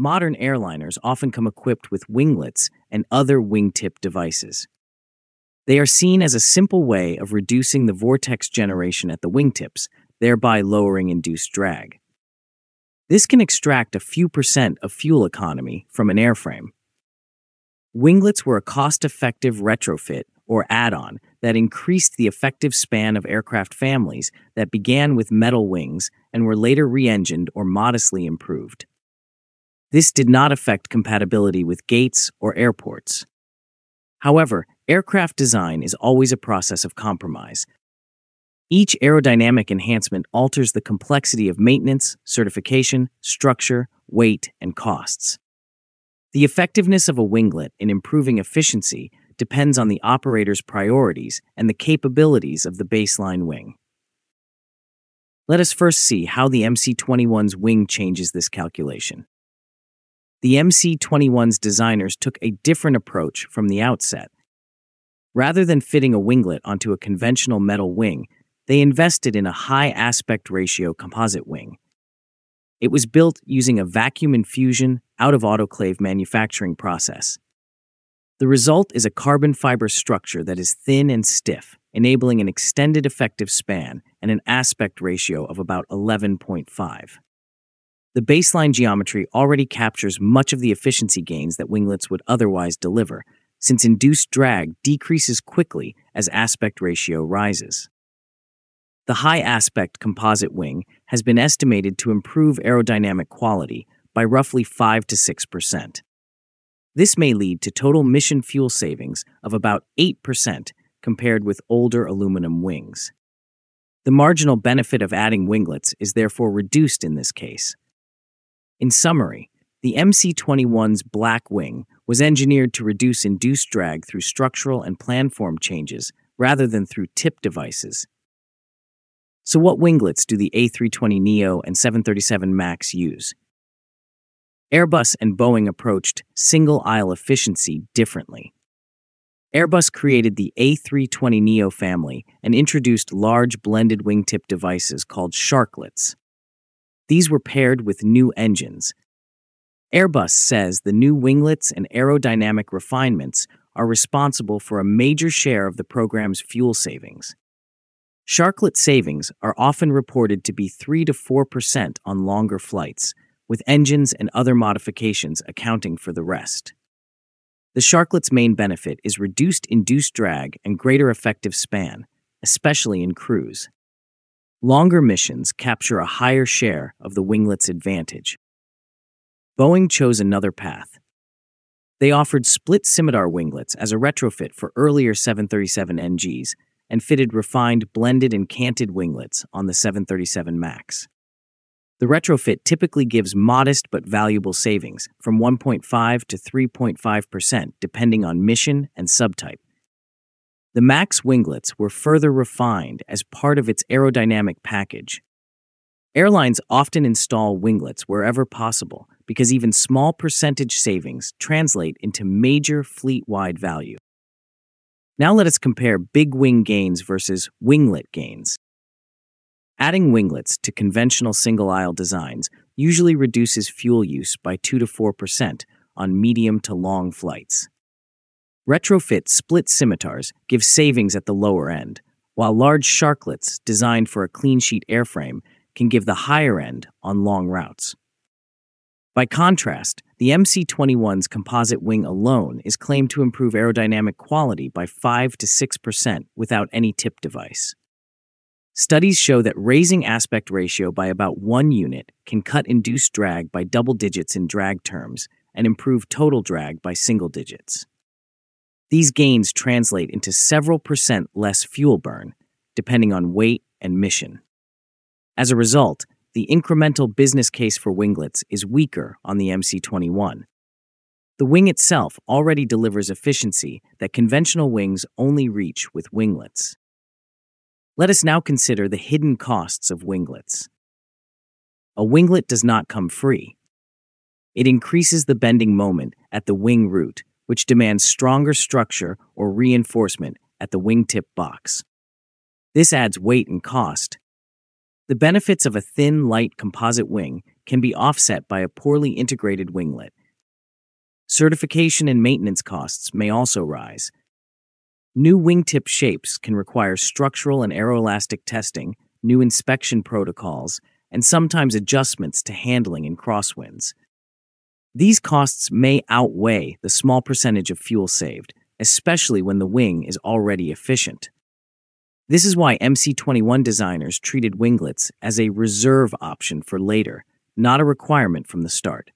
Modern airliners often come equipped with winglets and other wingtip devices. They are seen as a simple way of reducing the vortex generation at the wingtips, thereby lowering induced drag. This can extract a few percent of fuel economy from an airframe. Winglets were a cost effective retrofit or add on that increased the effective span of aircraft families that began with metal wings and were later re engined or modestly improved. This did not affect compatibility with gates or airports. However, aircraft design is always a process of compromise. Each aerodynamic enhancement alters the complexity of maintenance, certification, structure, weight, and costs. The effectiveness of a winglet in improving efficiency depends on the operator's priorities and the capabilities of the baseline wing. Let us first see how the MC21's wing changes this calculation. The MC21's designers took a different approach from the outset. Rather than fitting a winglet onto a conventional metal wing, they invested in a high aspect ratio composite wing. It was built using a vacuum infusion out of autoclave manufacturing process. The result is a carbon fiber structure that is thin and stiff, enabling an extended effective span and an aspect ratio of about 11.5. The baseline geometry already captures much of the efficiency gains that winglets would otherwise deliver, since induced drag decreases quickly as aspect ratio rises. The high aspect composite wing has been estimated to improve aerodynamic quality by roughly 5 to 6%. This may lead to total mission fuel savings of about 8% compared with older aluminum wings. The marginal benefit of adding winglets is therefore reduced in this case. In summary, the MC21's black wing was engineered to reduce induced drag through structural and planform changes rather than through tip devices. So, what winglets do the A320neo and 737 MAX use? Airbus and Boeing approached single aisle efficiency differently. Airbus created the A320neo family and introduced large blended wingtip devices called sharklets. These were paired with new engines. Airbus says the new winglets and aerodynamic refinements are responsible for a major share of the program's fuel savings. Sharklet savings are often reported to be 3 to 4% on longer flights, with engines and other modifications accounting for the rest. The Sharklet's main benefit is reduced induced drag and greater effective span, especially in cruise. Longer missions capture a higher share of the winglet's advantage. Boeing chose another path. They offered split scimitar winglets as a retrofit for earlier 737 NGs and fitted refined blended and canted winglets on the 737 MAX. The retrofit typically gives modest but valuable savings from 1.5 to 3.5% depending on mission and subtype. The MAX winglets were further refined as part of its aerodynamic package. Airlines often install winglets wherever possible because even small percentage savings translate into major fleet wide value. Now let us compare big wing gains versus winglet gains. Adding winglets to conventional single aisle designs usually reduces fuel use by 2 to 4% on medium to long flights. Retrofit split scimitars give savings at the lower end, while large sharklets designed for a clean sheet airframe can give the higher end on long routes. By contrast, the MC21's composite wing alone is claimed to improve aerodynamic quality by 5 to 6% without any tip device. Studies show that raising aspect ratio by about one unit can cut induced drag by double digits in drag terms and improve total drag by single digits. These gains translate into several percent less fuel burn, depending on weight and mission. As a result, the incremental business case for winglets is weaker on the MC21. The wing itself already delivers efficiency that conventional wings only reach with winglets. Let us now consider the hidden costs of winglets. A winglet does not come free. It increases the bending moment at the wing root, which demands stronger structure or reinforcement at the wingtip box. This adds weight and cost. The benefits of a thin, light composite wing can be offset by a poorly integrated winglet. Certification and maintenance costs may also rise. New wingtip shapes can require structural and aeroelastic testing, new inspection protocols, and sometimes adjustments to handling in crosswinds. These costs may outweigh the small percentage of fuel saved, especially when the wing is already efficient. This is why MC21 designers treated winglets as a reserve option for later, not a requirement from the start.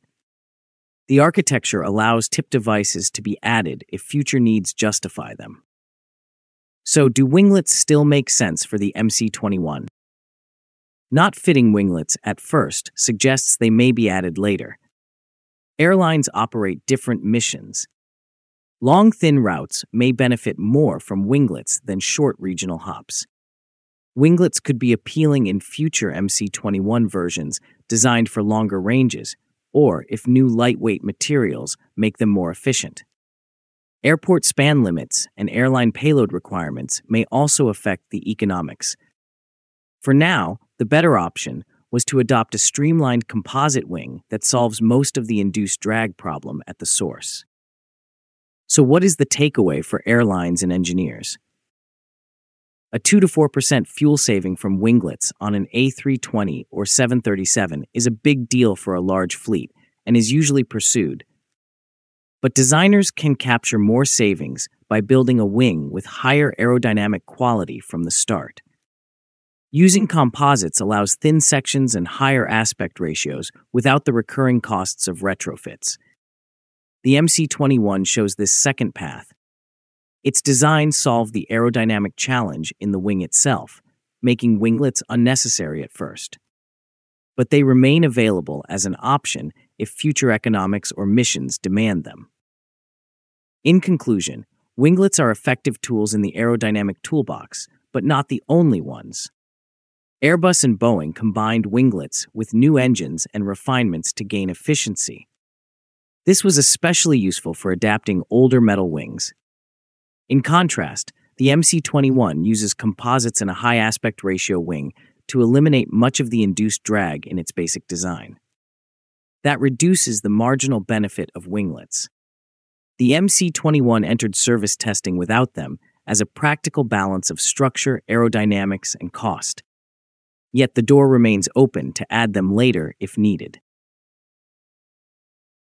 The architecture allows tip devices to be added if future needs justify them. So, do winglets still make sense for the MC21? Not fitting winglets at first suggests they may be added later. Airlines operate different missions. Long, thin routes may benefit more from winglets than short regional hops. Winglets could be appealing in future MC21 versions designed for longer ranges, or if new lightweight materials make them more efficient. Airport span limits and airline payload requirements may also affect the economics. For now, the better option was to adopt a streamlined composite wing that solves most of the induced drag problem at the source. So, what is the takeaway for airlines and engineers? A 2 to 4% fuel saving from winglets on an A320 or 737 is a big deal for a large fleet and is usually pursued. But designers can capture more savings by building a wing with higher aerodynamic quality from the start. Using composites allows thin sections and higher aspect ratios without the recurring costs of retrofits. The MC21 shows this second path. Its design solved the aerodynamic challenge in the wing itself, making winglets unnecessary at first. But they remain available as an option if future economics or missions demand them. In conclusion, winglets are effective tools in the aerodynamic toolbox, but not the only ones. Airbus and Boeing combined winglets with new engines and refinements to gain efficiency. This was especially useful for adapting older metal wings. In contrast, the MC21 uses composites and a high aspect ratio wing to eliminate much of the induced drag in its basic design. That reduces the marginal benefit of winglets. The MC21 entered service testing without them as a practical balance of structure, aerodynamics, and cost yet the door remains open to add them later if needed.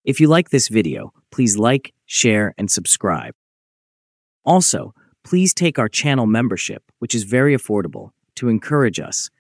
If you like this video, please like, share, and subscribe. Also, please take our channel membership, which is very affordable, to encourage us